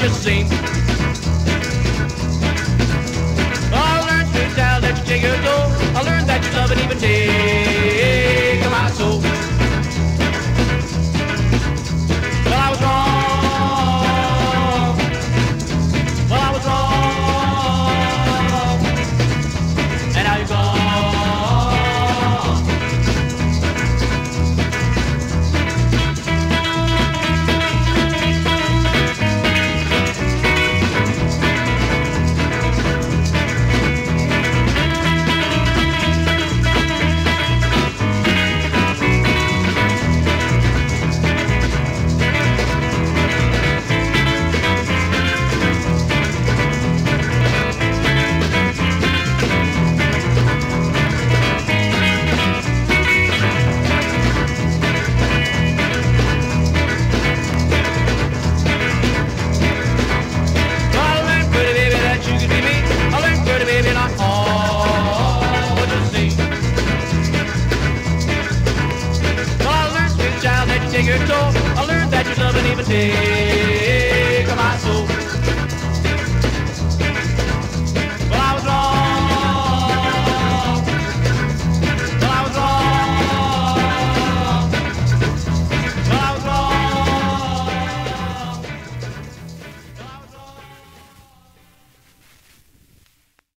magazine. I learn to tell that you I learned that your loving even take my soul.